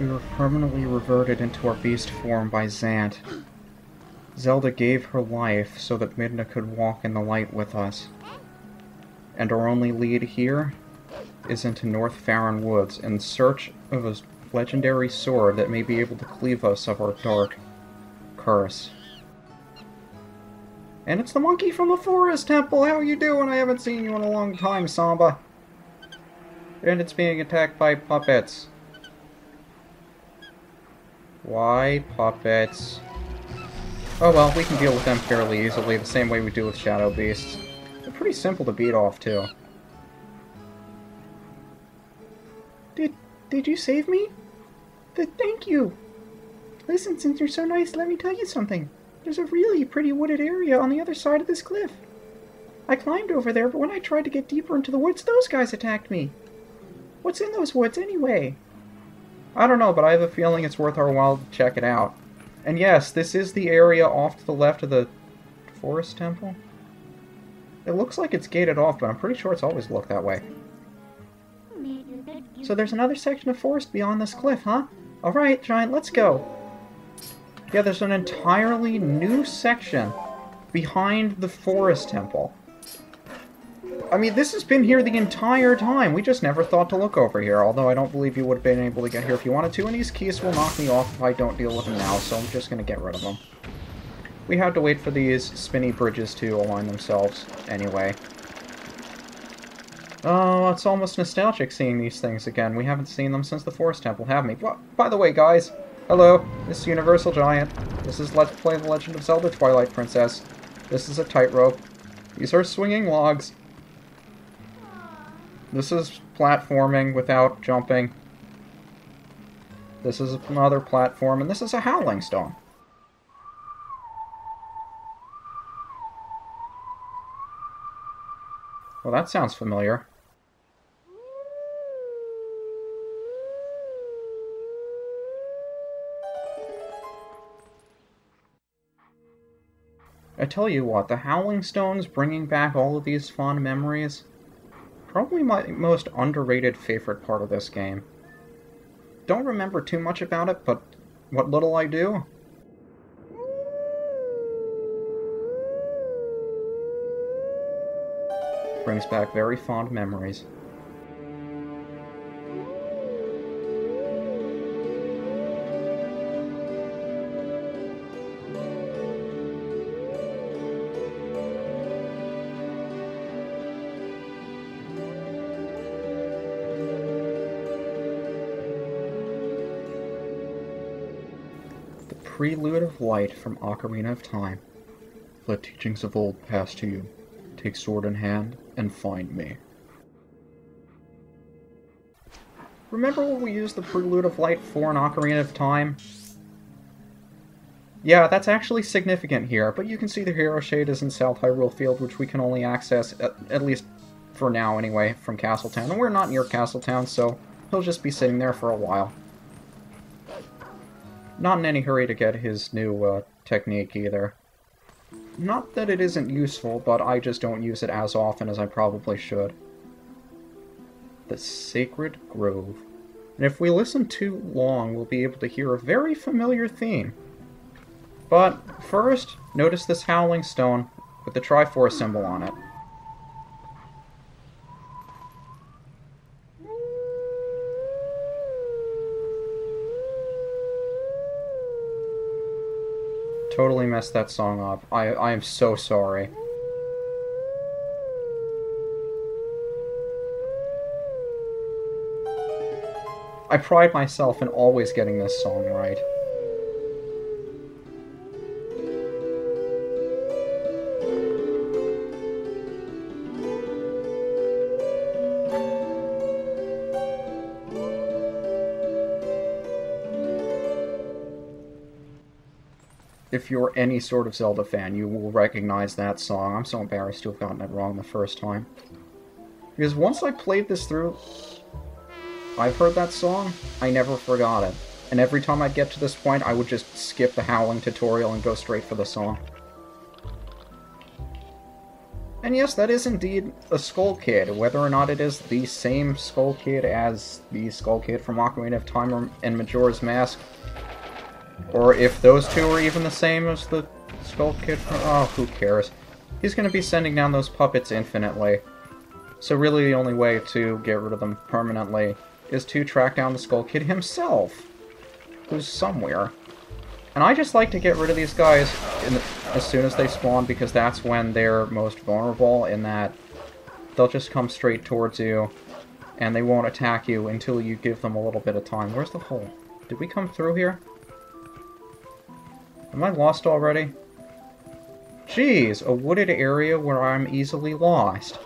We were permanently reverted into our beast form by Zant. Zelda gave her life so that Midna could walk in the light with us. And our only lead here is into North Faron Woods in search of a legendary sword that may be able to cleave us of our dark curse. And it's the monkey from the forest temple! How you doing? I haven't seen you in a long time, Samba. And it's being attacked by puppets. Why puppets? Oh well, we can deal with them fairly easily, the same way we do with Shadow Beasts. They're pretty simple to beat off, too. Did, did you save me? Th thank you! Listen, since you're so nice, let me tell you something. There's a really pretty wooded area on the other side of this cliff. I climbed over there, but when I tried to get deeper into the woods, those guys attacked me. What's in those woods, anyway? I don't know, but I have a feeling it's worth our while to check it out. And yes, this is the area off to the left of the forest temple. It looks like it's gated off, but I'm pretty sure it's always looked that way. So there's another section of forest beyond this cliff, huh? Alright, Giant, let's go. Yeah, there's an entirely new section behind the forest temple. I mean, this has been here the entire time. We just never thought to look over here, although I don't believe you would have been able to get here if you wanted to, and these Keese will knock me off if I don't deal with them now, so I'm just going to get rid of them. We had to wait for these spinny bridges to align themselves anyway. Oh, it's almost nostalgic seeing these things again. We haven't seen them since the Forest Temple, have we? Well, by the way, guys, hello, this is Universal Giant. This is Let's Play The Legend of Zelda Twilight Princess. This is a tightrope. These are swinging logs. This is platforming without jumping. This is another platform, and this is a Howling Stone. Well, that sounds familiar. I tell you what, the Howling Stone's bringing back all of these fond memories. Probably my most underrated favorite part of this game. Don't remember too much about it, but what little I do, brings back very fond memories. Prelude of Light from Ocarina of Time. Let teachings of old pass to you. Take sword in hand and find me. Remember when we used the Prelude of Light for an Ocarina of Time? Yeah, that's actually significant here, but you can see the Hero Shade is in South Hyrule Field, which we can only access, at, at least for now anyway, from Castletown. And we're not near Castletown, so he'll just be sitting there for a while. Not in any hurry to get his new uh, technique either. Not that it isn't useful, but I just don't use it as often as I probably should. The Sacred Grove. And if we listen too long, we'll be able to hear a very familiar theme. But first, notice this Howling Stone with the Triforce symbol on it. Totally messed that song up. I, I am so sorry. I pride myself in always getting this song right. If you're any sort of Zelda fan, you will recognize that song. I'm so embarrassed to have gotten it wrong the first time. Because once I played this through, I've heard that song, I never forgot it. And every time I'd get to this point, I would just skip the Howling tutorial and go straight for the song. And yes, that is indeed a Skull Kid. Whether or not it is the same Skull Kid as the Skull Kid from Ocarina of Time and Majora's Mask, or if those two are even the same as the Skull Kid. Oh, who cares. He's going to be sending down those puppets infinitely. So really the only way to get rid of them permanently is to track down the Skull Kid himself, who's somewhere. And I just like to get rid of these guys the, as soon as they spawn because that's when they're most vulnerable in that they'll just come straight towards you and they won't attack you until you give them a little bit of time. Where's the hole? Did we come through here? Am I lost already? Jeez, a wooded area where I'm easily lost.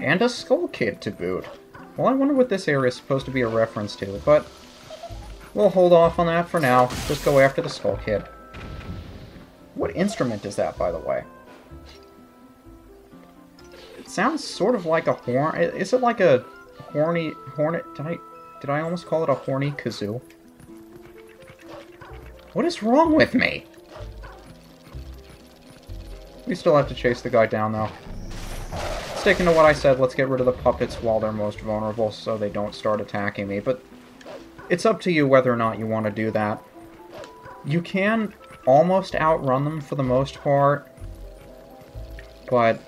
And a skull kid to boot. Well, I wonder what this area is supposed to be a reference to, but we'll hold off on that for now. Just go after the skull kid. What instrument is that, by the way? It sounds sort of like a horn. Is it like a horny hornet? Did I did I almost call it a horny kazoo? What is wrong with me? We still have to chase the guy down, though. Sticking to what I said, let's get rid of the puppets while they're most vulnerable so they don't start attacking me, but it's up to you whether or not you want to do that. You can almost outrun them for the most part, but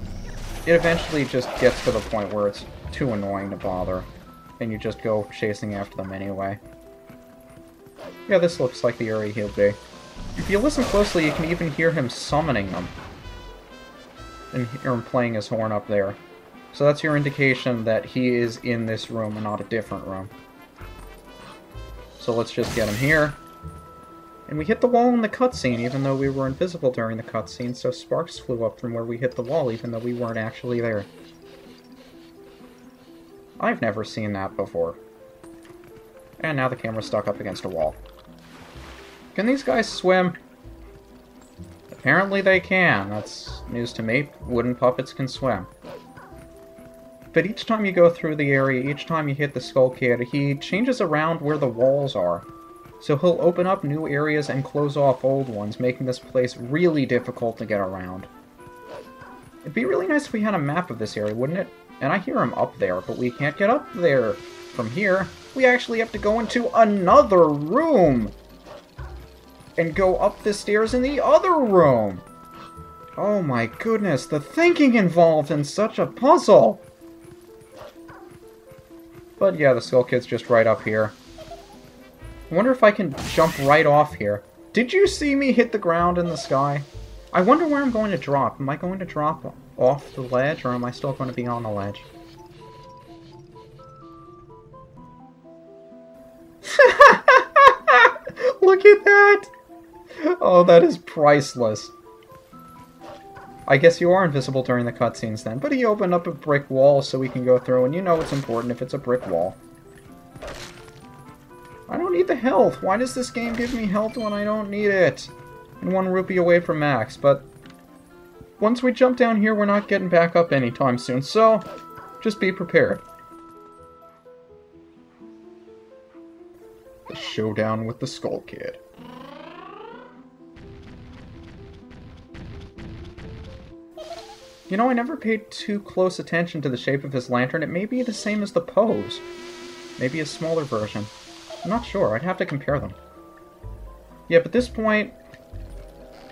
it eventually just gets to the point where it's too annoying to bother, and you just go chasing after them anyway. Yeah, this looks like the area he'll be. If you listen closely, you can even hear him summoning them. And hear him playing his horn up there. So that's your indication that he is in this room and not a different room. So let's just get him here. And we hit the wall in the cutscene, even though we were invisible during the cutscene, so sparks flew up from where we hit the wall, even though we weren't actually there. I've never seen that before. And now the camera's stuck up against a wall. Can these guys swim? Apparently they can. That's news to me. Wooden puppets can swim. But each time you go through the area, each time you hit the Skull Kid, he changes around where the walls are. So he'll open up new areas and close off old ones, making this place really difficult to get around. It'd be really nice if we had a map of this area, wouldn't it? And I hear him up there, but we can't get up there from here we actually have to go into another room! And go up the stairs in the other room! Oh my goodness, the thinking involved in such a puzzle! But yeah, the Skull Kid's just right up here. I wonder if I can jump right off here. Did you see me hit the ground in the sky? I wonder where I'm going to drop. Am I going to drop off the ledge, or am I still going to be on the ledge? Oh, that is priceless. I guess you are invisible during the cutscenes then, but he opened up a brick wall so we can go through, and you know it's important if it's a brick wall. I don't need the health. Why does this game give me health when I don't need it? And one rupee away from max, but once we jump down here, we're not getting back up anytime soon, so just be prepared. The showdown with the Skull Kid. You know, I never paid too close attention to the shape of his lantern. It may be the same as the Poes. Maybe a smaller version. I'm not sure. I'd have to compare them. Yeah, but this point,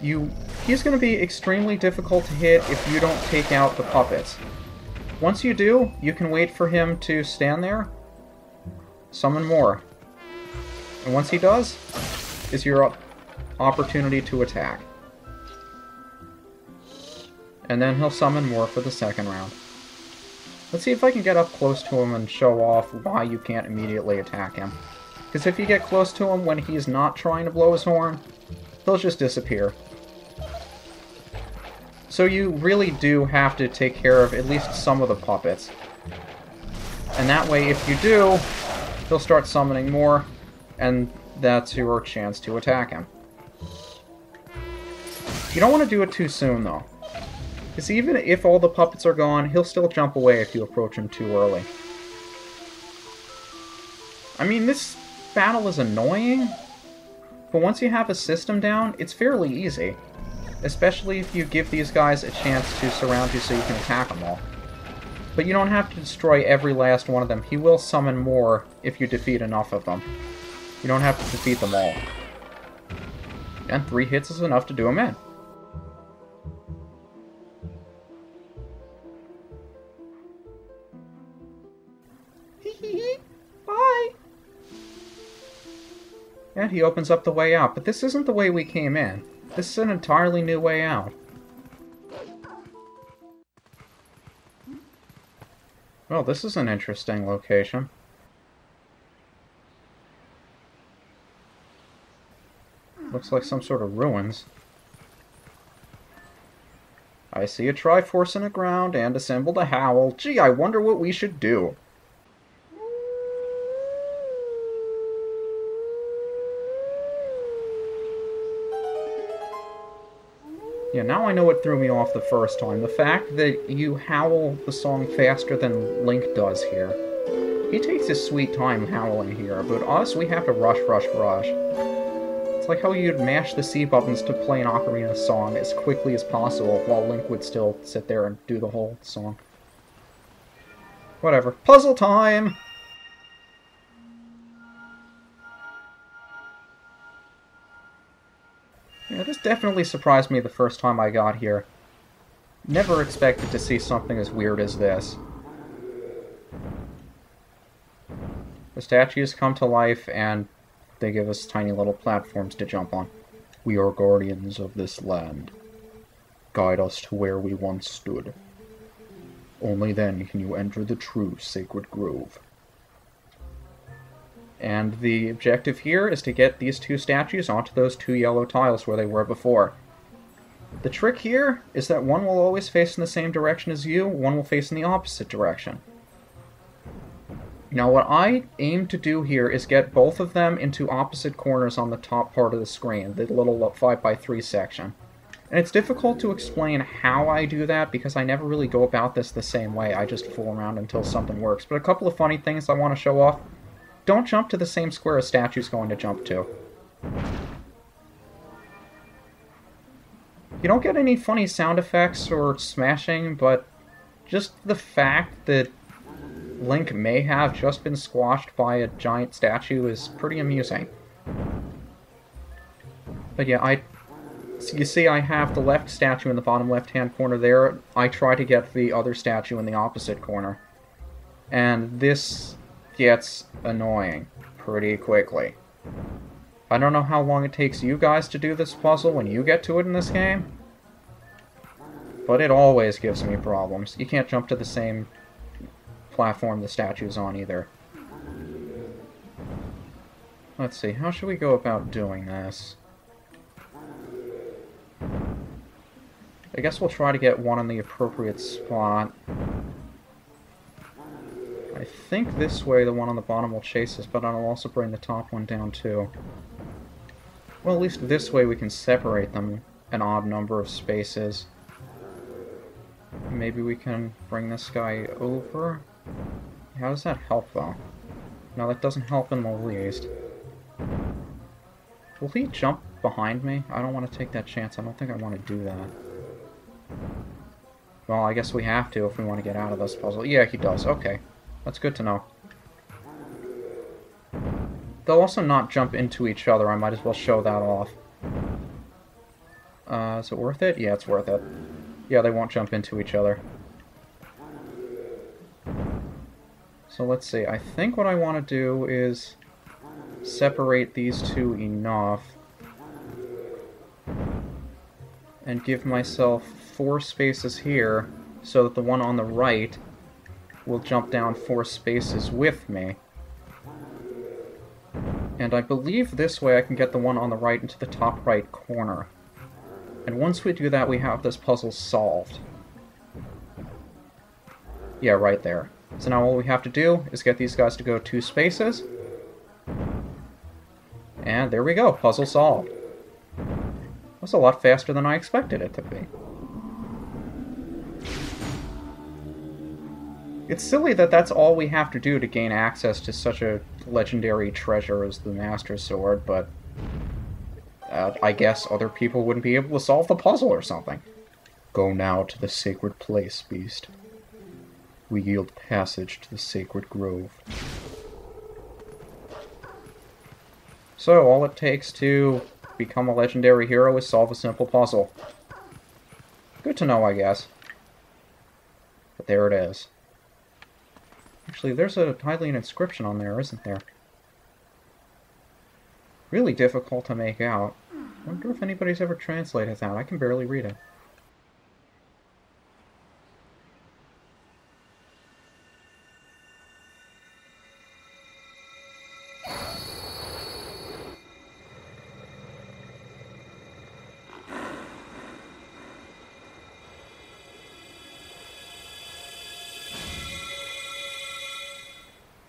you he's going to be extremely difficult to hit if you don't take out the puppets. Once you do, you can wait for him to stand there, summon more. And once he does, is your opportunity to attack. And then he'll summon more for the second round. Let's see if I can get up close to him and show off why you can't immediately attack him. Because if you get close to him when he's not trying to blow his horn, he'll just disappear. So you really do have to take care of at least some of the puppets. And that way, if you do, he'll start summoning more, and that's your chance to attack him. You don't want to do it too soon, though. Because even if all the puppets are gone, he'll still jump away if you approach him too early. I mean, this battle is annoying, but once you have a system down, it's fairly easy. especially if you give these guys a chance to surround you so you can attack them all. But you don't have to destroy every last one of them. He will summon more if you defeat enough of them. You don't have to defeat them all. And three hits is enough to do him in. He opens up the way out. But this isn't the way we came in. This is an entirely new way out. Well, this is an interesting location. Looks like some sort of ruins. I see a Triforce in the ground and assembled a Howl. Gee, I wonder what we should do. Yeah, now I know what threw me off the first time. The fact that you howl the song faster than Link does here. He takes his sweet time howling here, but us, we have to rush, rush, rush. It's like how you'd mash the C buttons to play an ocarina song as quickly as possible, while Link would still sit there and do the whole song. Whatever. Puzzle time! Yeah, this definitely surprised me the first time I got here. Never expected to see something as weird as this. The statues come to life and they give us tiny little platforms to jump on. We are guardians of this land. Guide us to where we once stood. Only then can you enter the true sacred grove. And the objective here is to get these two statues onto those two yellow tiles where they were before. The trick here is that one will always face in the same direction as you, one will face in the opposite direction. Now what I aim to do here is get both of them into opposite corners on the top part of the screen, the little 5x3 section. And it's difficult to explain how I do that because I never really go about this the same way, I just fool around until something works. But a couple of funny things I want to show off. Don't jump to the same square a statue's going to jump to. You don't get any funny sound effects or smashing, but just the fact that Link may have just been squashed by a giant statue is pretty amusing. But yeah, I... So you see I have the left statue in the bottom left-hand corner there. I try to get the other statue in the opposite corner. And this gets annoying pretty quickly. I don't know how long it takes you guys to do this puzzle when you get to it in this game, but it always gives me problems. You can't jump to the same platform the statue's on either. Let's see, how should we go about doing this? I guess we'll try to get one in the appropriate spot. I think this way the one on the bottom will chase us, but I'll also bring the top one down too. Well, at least this way we can separate them an odd number of spaces. Maybe we can bring this guy over? How does that help, though? No, that doesn't help in the least. Will he jump behind me? I don't want to take that chance. I don't think I want to do that. Well, I guess we have to if we want to get out of this puzzle. Yeah, he does. Okay. That's good to know. They'll also not jump into each other. I might as well show that off. Uh, is it worth it? Yeah, it's worth it. Yeah, they won't jump into each other. So let's see. I think what I want to do is separate these two enough and give myself four spaces here so that the one on the right will jump down four spaces with me. And I believe this way I can get the one on the right into the top right corner. And once we do that, we have this puzzle solved. Yeah, right there. So now all we have to do is get these guys to go two spaces. And there we go, puzzle solved. That's a lot faster than I expected it to be. It's silly that that's all we have to do to gain access to such a legendary treasure as the Master Sword, but uh, I guess other people wouldn't be able to solve the puzzle or something. Go now to the sacred place, beast. We yield passage to the sacred grove. So, all it takes to become a legendary hero is solve a simple puzzle. Good to know, I guess. But there it is. Actually, there's a Hylian inscription on there, isn't there? Really difficult to make out. I wonder if anybody's ever translated that. I can barely read it.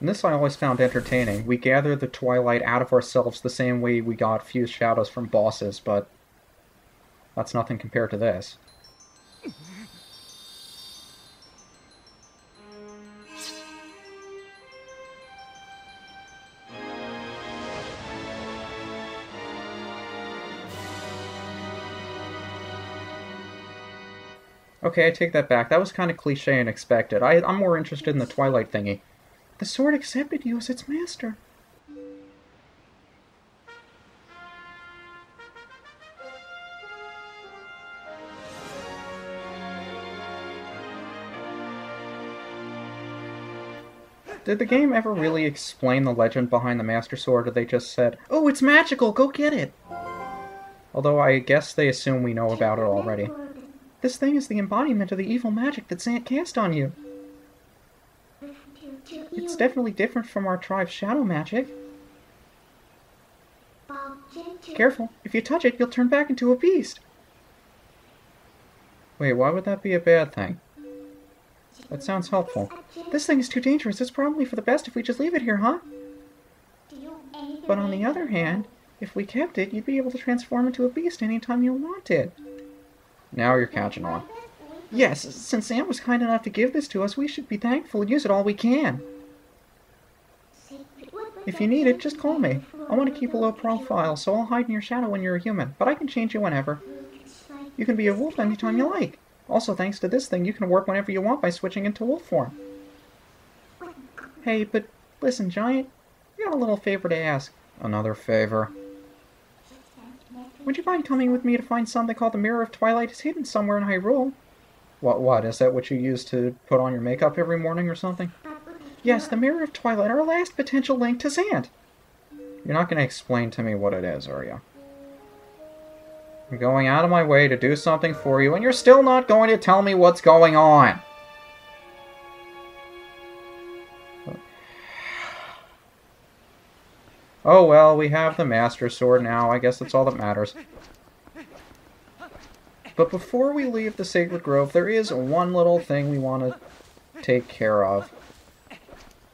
And this I always found entertaining. We gather the twilight out of ourselves the same way we got fused shadows from bosses, but that's nothing compared to this. Okay, I take that back. That was kind of cliche and expected. I, I'm more interested in the Twilight thingy. The sword accepted you as its master. Did the game ever really explain the legend behind the Master Sword, or they just said, Oh, it's magical, go get it! Although I guess they assume we know about it already. This thing is the embodiment of the evil magic that Zant cast on you. It's definitely different from our tribe's shadow magic. Careful, if you touch it, you'll turn back into a beast. Wait, why would that be a bad thing? That sounds helpful. This thing is too dangerous. It's probably for the best if we just leave it here, huh? But on the other hand, if we kept it, you'd be able to transform into a beast anytime you wanted. Now you're catching on. Yes, since Zant was kind enough to give this to us, we should be thankful and use it all we can. If you need it, just call me. I want to keep a low profile, so I'll hide in your shadow when you're a human, but I can change you whenever. You can be a wolf anytime you like. Also, thanks to this thing, you can work whenever you want by switching into wolf form. Hey, but listen, Giant, I got a little favor to ask. Another favor. Would you mind coming with me to find something called the Mirror of Twilight? It's hidden somewhere in Hyrule. What, what? Is that what you use to put on your makeup every morning or something? Yes, the Mirror of Twilight, our last potential link to Zant. You're not going to explain to me what it is, are you? I'm going out of my way to do something for you, and you're still not going to tell me what's going on. Oh well, we have the Master Sword now. I guess that's all that matters. But before we leave the Sacred Grove, there is one little thing we want to take care of.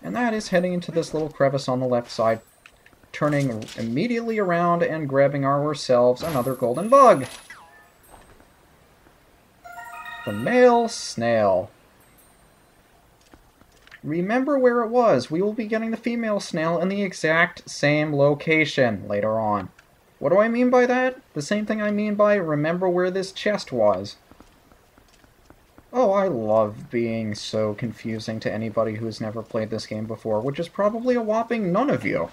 And that is heading into this little crevice on the left side, turning immediately around and grabbing ourselves another golden bug. The male snail. Remember where it was. We will be getting the female snail in the exact same location later on. What do I mean by that? The same thing I mean by remember where this chest was. Oh, I love being so confusing to anybody who's never played this game before, which is probably a whopping none of you.